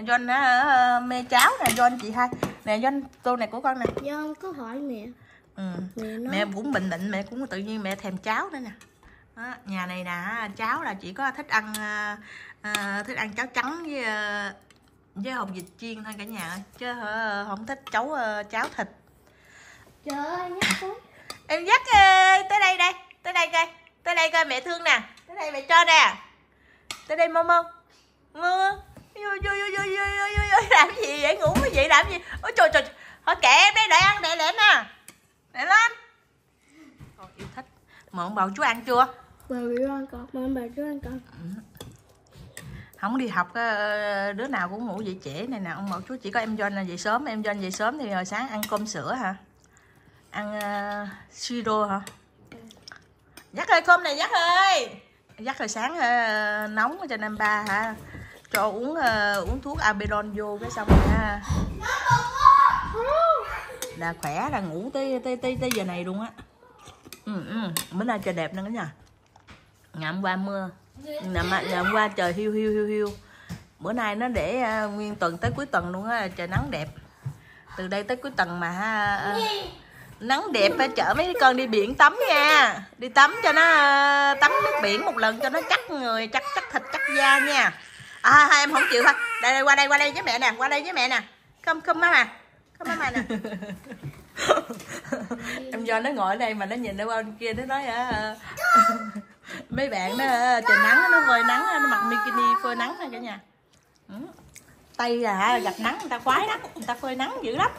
John uh, mê cháo nè John chị hai. Nè John tô này của con nè. Không có hỏi mẹ. Ừ. Mẹ nói. Mẹ cũng bình định mẹ cũng tự nhiên mẹ thèm cháo nữa nè. Đó, nhà này nè cháo là chỉ có thích ăn à, thích ăn cháo trắng với với hồng vịt chiên thôi cả nhà ơi. Chứ không thích cháo à, cháo thịt. Trời ơi nhắc em dắt tới đây đây tới đây coi tới đây coi mẹ thương nè. Tới đây mẹ cho nè. Tới đây mông mông mông vô vô vô vô vô vô làm gì vậy? Ngủ cái gì làm gì? Ôi trời trời thôi kệ em đây để ăn để lẹ nè à. để lên. Con yêu thích. Mượn bầu chú ăn chưa? Mượn bầu chú ăn con mượn bầu chú ăn con. Không đi học ờ, đứa nào cũng ngủ dậy trễ này nè. Ông bảo chú chỉ có em doanh là dậy sớm em doanh dậy sớm thì hồi sáng ăn cơm sữa hả? Ăn ờ, uh, siro hả? Dạ. Ừ. dắt ơi cơm này dắt ơi. Dắt hồi sáng uh, nóng cho nên ba hả? Cho uống uh, uống thuốc Aberon vô cái xong rồi ha. Là khỏe là ngủ tới tới tới, tới giờ này luôn á. Ừ, ừ. bữa nay trời đẹp nữa nha. ngày hôm qua mưa. Ngày, ngày hôm qua trời hiu hiu hiu hiu. Bữa nay nó để uh, nguyên tuần tới cuối tuần luôn á trời nắng đẹp. Từ đây tới cuối tuần mà ha, uh, nắng đẹp phải chở mấy con đi biển tắm nha. Đi tắm cho nó tắm nước biển một lần cho nó chắc người chắc chắc thịt chắc da nha à hai em không chịu thôi. Đây, đây qua đây qua đây với mẹ nè qua đây với mẹ nè. Không không má mà không má mà nè. Em do nó ngồi ở đây mà nó nhìn ở bên kia nó nói hả mấy bạn nó trời nắng nó phơi nắng nó mặc bikini phơi nắng nè cả nhà. Ừ. tay là hả, gặp nắng người ta khoái lắm người ta phơi nắng dữ lắm.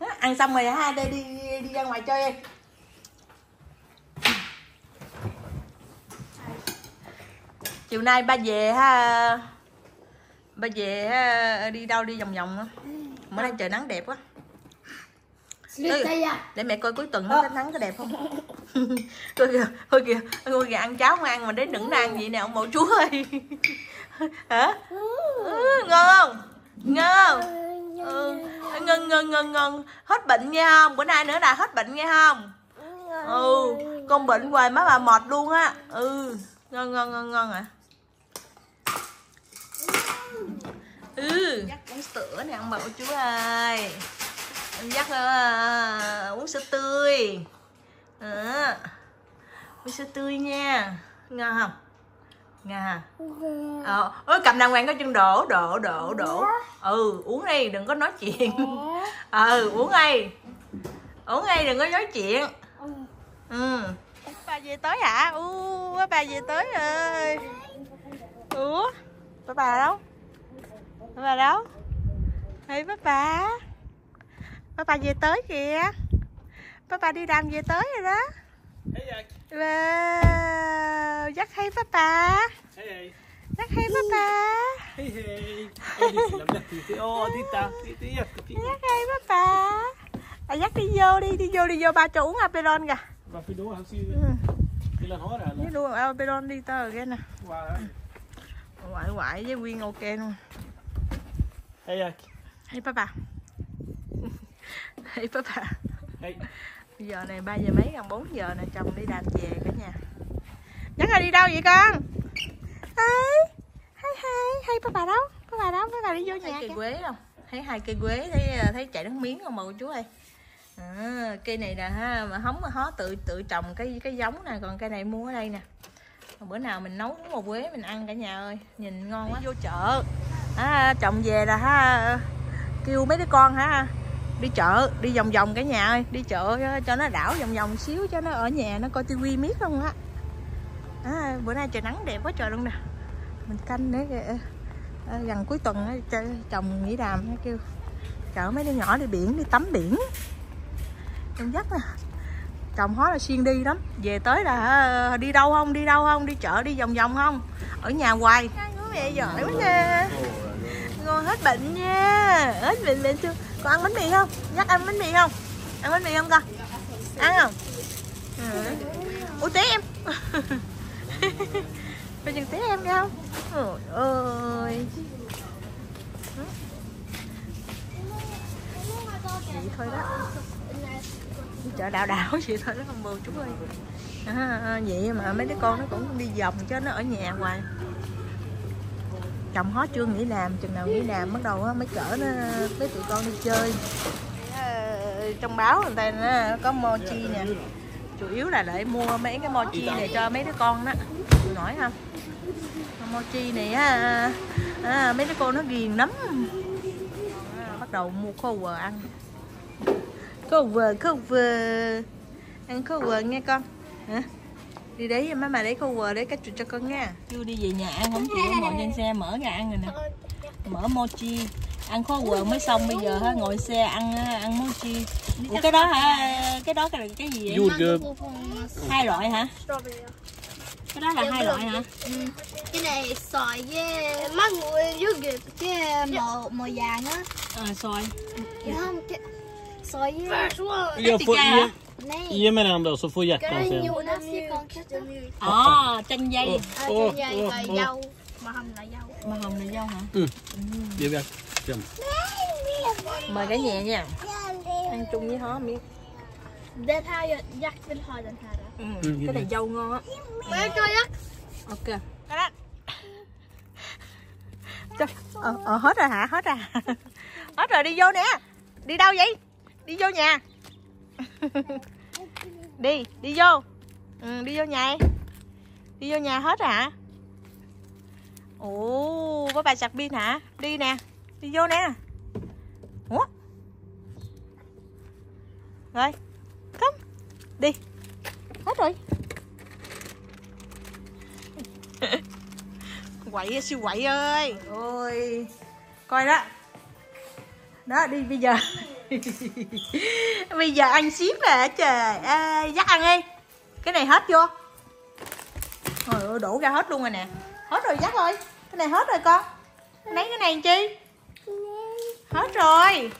Đó, ăn xong rồi ha đi đi đi ra ngoài chơi chiều nay ba về ha. Ba về ha, đi đâu đi vòng vòng á. Bữa nay trời nắng đẹp quá. Đi tay à? để mẹ coi cuối tuần nó nắng có đẹp không? Coi kìa coi kìa coi kìa ăn cháo không ăn mà đến đừng ăn gì nè ông bộ chú ơi. Hả? Ừ, ngon không? Ngon. Ừ. ngon ngon ngon ngon. Hết bệnh nghe không? Bữa nay nữa là hết bệnh nghe không? Ừ con bệnh hoài má bà mệt luôn á. Ừ ngon ngon ngon ngon à ừ. Dắt uống sữa nè ông bà chú ơi. Em dắt uh, uống sữa tươi. À, uống sữa tươi nha. Ngon không? Ngon ờ ôi cầm đàng hoàng có chân đổ đổ đổ đổ. ừ uống đi đừng có nói chuyện. Ừ uống đi. Uống đi đừng có nói chuyện. Ừ. Bà về tới hả? U bà về tới rồi. Ủa bà bà đâu bà đâu? Thấy bà bà bà bà về tới kìa. Bà bà đi làm về tới rồi đó. Là dắt hay bà bà dắt hay bà bà dắt hay bà bà à, dắt đi vô đi đi vô đi vô ba chỗ uống aperon kìa. Bà phải đố hả xin cái ừ. đuôi aperon đi à, tờ cái nè. Ngoại ngoại với nguyên ok luôn. Hej Jack! bà hay bà bà Hej! giờ này 3 giờ mấy? Gần 4 giờ nè chồng đi làm về cả nhà. Nhắc là đi đâu vậy con? Hay hay hay hay bà bà đâu? Bà đâu? Bà đi vô nhà cây quế không? Thấy hai cây quế thấy thấy chạy nước miếng không mà chú ơi? À, cây này nè ha mà hóng mà hó tự tự trồng cái cái giống nè còn cây này mua ở đây nè. Bữa nào mình nấu bò quế mình ăn cả nhà ơi nhìn ngon quá. vô chợ à, chồng về là ha kêu mấy đứa con ha đi chợ đi vòng vòng cả nhà ơi đi chợ cho, nó đảo vòng vòng xíu cho nó ở nhà nó coi tivi miết không á. À, bữa nay trời nắng đẹp quá trời luôn nè. Mình canh đấy à, gần cuối tuần á, cho- chồng nghỉ đàm nó kêu chở mấy đứa nhỏ đi biển đi tắm biển. Em dắt nè. Chồng hóa là xuyên đi lắm. Về tới là đi đâu không đi đâu không đi chợ đi vòng vòng không? Ở nhà hoài mẹ giỏi quá nè ngon hết bệnh nha. Hết bệnh bệnh chưa? Con ăn bánh mì không? Dắt ăn bánh mì không? Ăn bánh mì không con? Ăn không? Ừ. ủa té em. Bây giờ té em đi không? Ôi ơi. Vậy thôi đó. Chợ đào đảo vậy thôi đó không bồ chú ơi à, vậy mà mấy đứa con nó cũng đi vòng cho nó ở nhà hoài chồng hết chưa nghỉ làm chừng nào nghỉ làm bắt đầu mới chở nó với tụi con đi chơi. Ờ, trong báo người ta nó có mochi nè. Chủ yếu là để mua mấy cái mochi này cho mấy đứa con đó. Chịu nổi không? Mochi này á à, mấy đứa con nó ghiền lắm. À, bắt đầu mua khô vừa ăn. Khô vừa khô vừa, ăn khô vừa nghe con. Hả? Đi đấy với má mà lấy khô quờ đấy cách cho con nha. Chưa đi về nhà ăn không? Chịu ngồi trên xe mở ra ăn rồi nè. Mở mochi. Ăn khó quờ mới xong bây giờ ha ngồi xe ăn ăn mochi. Ủa cái đó hả? Cái đó cái cái gì vậy? Hai loại hả? Cái đó là hai loại hả? Cái này xoài với mango yoghurt cái màu màu vàng á. à, xoài. Dạ không cái xoài với này. ge mig den då så får Cái hjärtan sen. Jonas với con khác đó. à chanh dây À, Åh, trên dây åh. dâu mà không là dâu. màu hồng là dâu hả Det vet jag. mời cả nhà nha ăn chung với hó miếng Det här, jag, Jack vill ha den här. ừ. Ừ, cái này dâu ngon á jag tar Jack. ok Trời, ờ, ờ, hết rồi hả hết rồi hết rồi đi vô nè đi đâu vậy đi vô nhà đi đi vô. Ừ, đi vô nhà đi vô nhà hết hả? Ồ có bà sạc pin hả? Đi nè đi vô nè. Ủa? Rồi come. Đi. Hết rồi. Quậy siêu quậy ơi. Ôi. Coi đó. Đó đi bây giờ bây giờ ăn xíu nè trời ơi dắt ăn đi. Cái này hết chưa? Trời ơi đổ ra hết luôn rồi nè. Hết rồi dắt thôi. Cái này hết rồi con. Lấy cái này làm chi? Hết rồi.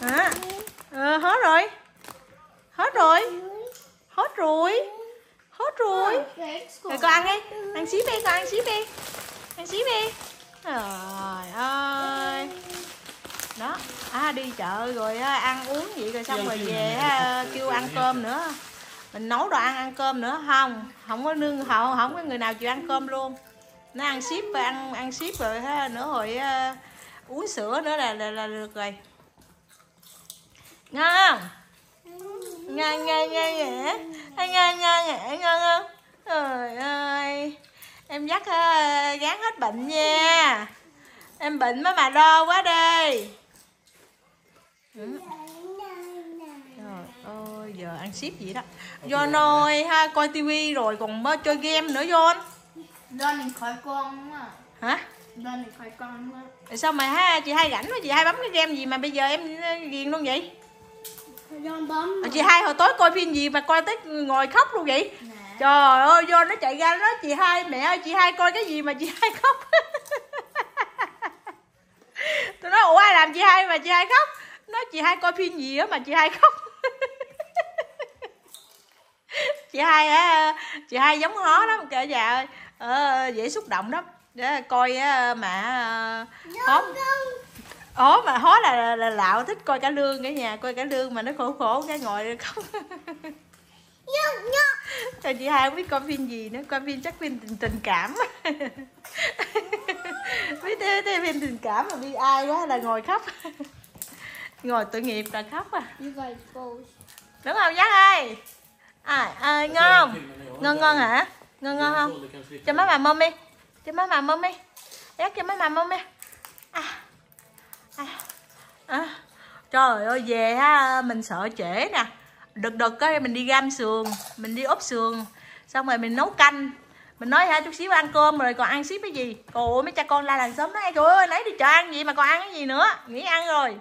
Hả? Ờ, hết rồi. Hết rồi. Hết rồi. Hết rồi. Rồi con ăn đi. Ăn xíu đi con ăn xíu đi. Ăn xíu đi. Trời ơi đó. À, đi chợ rồi ăn uống vậy rồi xong rồi về kêu ăn cơm nữa. Mình nấu đồ ăn ăn cơm nữa. Không không có nương hậu không có người nào chịu ăn cơm luôn. Nó ăn ship ăn ăn ship rồi ha nữa rồi á, uống sữa nữa là là, là được rồi. Ngon không? Ngon ngon ngon nhẹ ngon ngon ngon nhẹ ngon không? Trời ơi. Em dắt uh, gán hết bệnh nha. Em bệnh mới mà đo quá đi Ừ. Trời ơi, giờ ăn ship gì đó Do nôi ha, coi tivi rồi còn mơ chơi game nữa John Đơn mình khỏi con á. Hả? Đơn mình khỏi con. Tại sao mà ha, chị hai rảnh quá, chị hai bấm cái game gì mà bây giờ em ghiền luôn vậy Don bấm. Ờ, Chị hai hồi tối coi phim gì mà coi tới ngồi khóc luôn vậy Nè. Trời ơi, John nó chạy ra đó chị hai, mẹ ơi chị hai coi cái gì mà chị hai khóc Tôi nói ủa ai làm chị hai mà chị hai khóc Nói chị hai coi phim gì á mà chị hai khóc chị hai á chị hai giống hó lắm kệ dạ ờ, dễ xúc động lắm. Để coi á, mà ờ, hó. Hó mà hó là, là, là lạo thích coi cả lương cả nhà coi cả lương mà nó khổ khổ cái ngồi khóc Trời chị hai không biết coi phim gì nữa coi phim chắc phim tình, tình cảm. Biết thế, thế phim tình cảm mà bi ai quá là ngồi khóc ngồi tội nghiệp là khóc à. Đúng không giác ơi? À, à, ngon không? ngon ngon hả? Ngon ngon không? cho má bà mâm đi. Cho má bà mâm đi. Giác cho má bà mâm đi. À, à, à. trời ơi về ha mình sợ trễ nè. Đực đực cái mình đi gam sườn mình đi ốp sườn. Xong rồi mình nấu canh. Mình nói ha chút xíu ăn cơm rồi còn ăn ship cái gì? Ôi mấy cha con la làng sớm nói trời ơi nãy đi chợ ăn gì mà còn ăn cái gì nữa? Nghỉ ăn rồi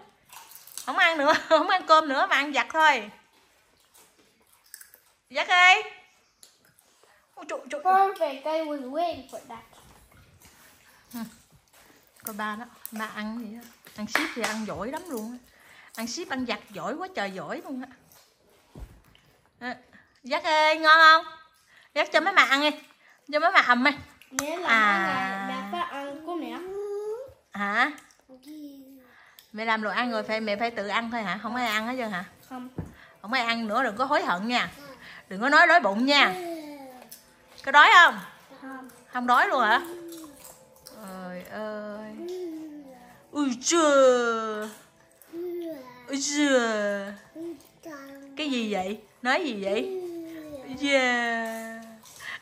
không ăn nữa không ăn cơm nữa mà ăn giặt thôi giặt đi Ôi, trời, trời. Perfect. I was waiting for that. coi ba đó ba ăn gì đó ăn ship thì ăn giỏi lắm luôn á ăn ship ăn giặt giỏi quá trời giỏi luôn á À, dắt ơi ngon không dắt cho mấy mà ăn đi cho mấy mà ầm đi Nếu là À. à. ngày ăn của mẹ. hả mẹ làm đồ ăn rồi phải mẹ phải tự ăn thôi hả? Không ai ăn hết trơn hả? Không. không ai ăn nữa đừng có hối hận nha. Đừng có nói đói bụng nha. Có đói không? Không. không đói luôn hả? Ui chưa ui chưa cái gì vậy? Nói gì vậy? Yeah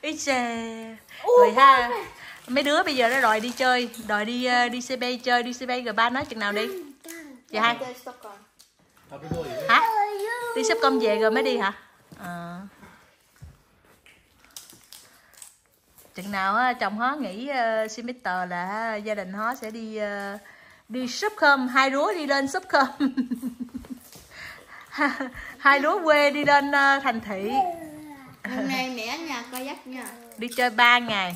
ý chà. Rồi ha. mấy đứa bây giờ nó đòi đi chơi đòi đi ờ, đi xe bay chơi đi xe bay rồi ba nói chừng nào đi dạ hai. Hả? Đi sắp công về rồi mới đi hả? À. chừng nào á, chồng hó nghỉ uh, semester là gia đình hó sẽ đi ờ, đi súp cơm. Hai đứa đi lên súp cơm. Hai đứa quê đi lên ờ, thành thị. Lần này mẹ ở nhà coi dắt nha. đi chơi ba ngày.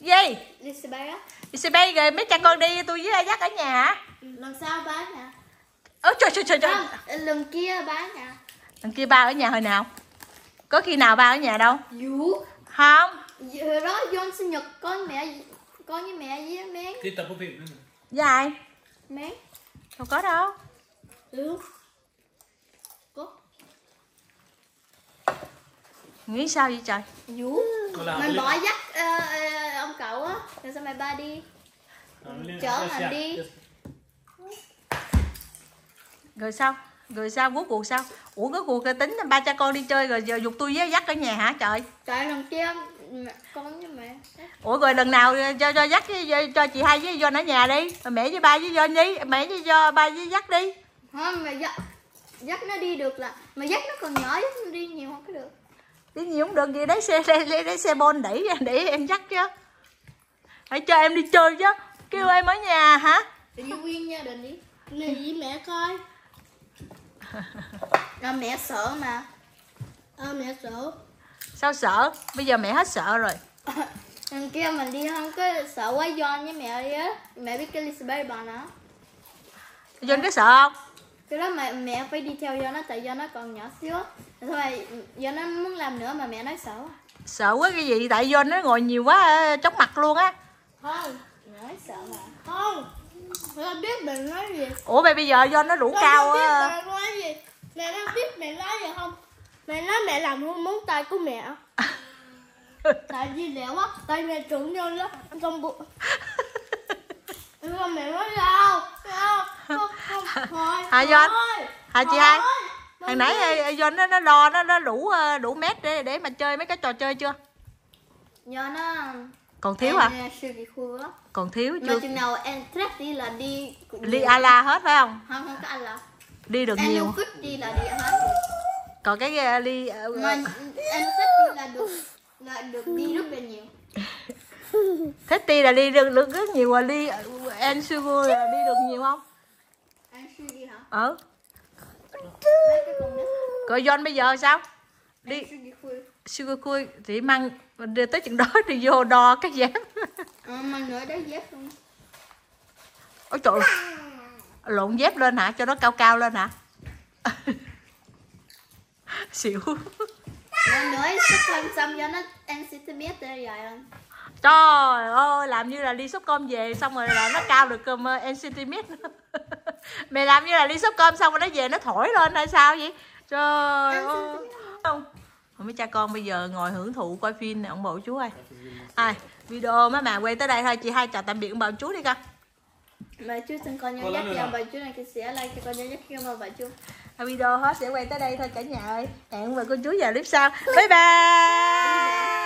Gì? Đi xe bay á. đi xe bay rồi mấy cha con đi tôi với dắt ở nhà hả? Lần sau bán nè. Ơ trời trời trời trời. Không, lần kia bán nè. thằng kia ba ở nhà hồi nào? Có khi nào ba ở nhà đâu? Vũ. không. Giờ đó John sinh nhật con mẹ con với mẹ với mén? Titta på filmen nu. dài mén. Đâu có đâu. Ừ. Có. Nghĩ sao vậy trời? Mày han bỏ dắt ờ, ờ, ông cậu á rồi sao mày ba đi? Vill- Chở ja, đi. Rồi sao? Rồi sao? Cuối cuộc sao? Ủa cái cuộc tính ba cha con đi chơi rồi giờ dục tôi với dắt ở nhà hả? Trời. Trời lần kia con với mẹ. Ủa rồi lần nào cho cho dắt cho, cho chị hai với John ở nhà đi. Mẹ với ba với John đi mẹ với do ba với dắt đi. Không mày dắt dắt nó đi được là mà dắt nó còn nhỏ dắt nó đi nhiều không có được. Đi nhiều cũng được gì đấy xe lấy, lấy, xe bon đẩy để em dắt chứ. Hãy cho em đi chơi chứ. Kêu em ở nhà hả? Đi nguyên gia đình đi. Này với mẹ coi à, mẹ sợ mà. À, mẹ sợ. Sao sợ? Bây giờ mẹ hết sợ rồi. Lần kia mình đi không có sợ quá John với mẹ đi á. Mẹ biết cái Elizabeth bà nữa John có sợ không? Cái đó mẹ, mẹ phải đi theo John nó tại John nó còn nhỏ xíu Rồi Thôi mà John nó muốn làm nữa mà mẹ nói sợ sợ quá cái gì? Tại John nó ngồi nhiều quá ờ, chóng mặt luôn á. Không Mẹ nói sợ mà. Không Mẹ biết mẹ nói gì. Ủa vậy bây giờ John nó đủ cao á mẹ nói gì Mẹ nó biết mẹ nói gì không? Mẹ nói mẹ làm món tay của mẹ. Tại vì lẹ quá Tại mẹ trụng vô đó Trong bụng Không mẹ nói sao Sao Không không Thôi Hả, John? Hả chị hai? Thằng nãy ờ, John nó nó đo nó nó đủ ờ, đủ mét để để mà chơi mấy cái trò chơi chưa? Nhờ nó còn thiếu hả? á còn thiếu Mà chưa? chừng nào em thread đi là đi đi ala hết phải không? Không không có anh là đi được nhiều thích đi là đi hết còn cái ờ, ly ờ, Mà em thích đi là được Là được đi rất là nhiều. Thích đi là đi được, được rất nhiều mà ly en sugar là đi được nhiều không? Sư đi hả? ờ. Nít còn John bây giờ sao? Đi. đi sugar cui thì mang đưa tới chừng đó thì vô đo cái dép. Ờ mà nữa đấy dép luôn ôi trời. Lộn dép lên hả? Cho nó cao cao lên hả? Xỉu. Nữa sắp lên xong cho nó em sẽ biết tới dài lên trời ơi làm như là đi shop com về xong rồi là nó cao được n cm mày làm như là đi shop com xong rồi nó về nó thổi lên hay sao vậy? Trời ơi. không mấy cha con bây giờ ngồi hưởng thụ coi phim nè ông bộ chú ơi. Ai video mấy mà quay tới đây thôi chị hai chào tạm biệt ông bà chú đi con Bà chú xin con nhớ dắt cho bà chú này cái sẽ like cho con nhớ dắt cho mà bà chú. Video hết sẽ quay tới đây thôi cả nhà ơi. Hẹn gặp cô chú vào clip sau. Bye bye